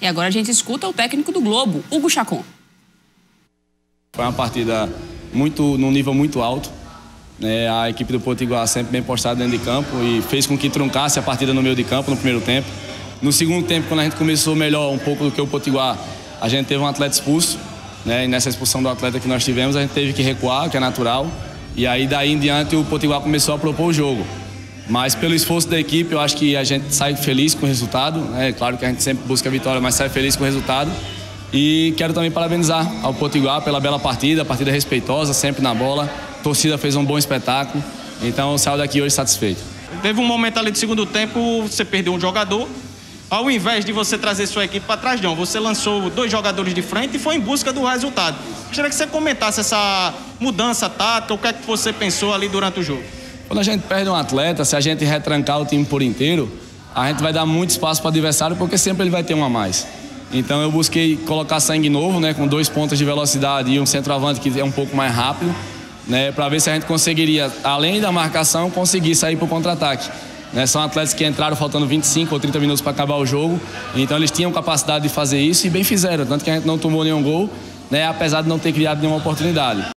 E agora a gente escuta o técnico do Globo, Hugo Chacon. Foi uma partida muito, num nível muito alto. É, a equipe do Potiguar sempre bem postada dentro de campo e fez com que truncasse a partida no meio de campo no primeiro tempo. No segundo tempo, quando a gente começou melhor um pouco do que o Potiguar, a gente teve um atleta expulso. Né, e nessa expulsão do atleta que nós tivemos, a gente teve que recuar, que é natural. E aí daí em diante o Potiguar começou a propor o jogo. Mas pelo esforço da equipe, eu acho que a gente sai feliz com o resultado. É claro que a gente sempre busca a vitória, mas sai feliz com o resultado. E quero também parabenizar ao Potiguar pela bela partida, partida respeitosa, sempre na bola. A torcida fez um bom espetáculo. Então saio daqui hoje satisfeito. Teve um momento ali de segundo tempo, você perdeu um jogador. Ao invés de você trazer sua equipe para trás, não, você lançou dois jogadores de frente e foi em busca do resultado. Gostaria que você comentasse essa mudança tática, o que é que você pensou ali durante o jogo. Quando a gente perde um atleta, se a gente retrancar o time por inteiro, a gente vai dar muito espaço para o adversário porque sempre ele vai ter um a mais. Então eu busquei colocar sangue novo, né, com dois pontos de velocidade e um centroavante que é um pouco mais rápido, né, para ver se a gente conseguiria, além da marcação, conseguir sair para o contra-ataque. Né, são atletas que entraram faltando 25 ou 30 minutos para acabar o jogo, então eles tinham capacidade de fazer isso e bem fizeram, tanto que a gente não tomou nenhum gol, né, apesar de não ter criado nenhuma oportunidade.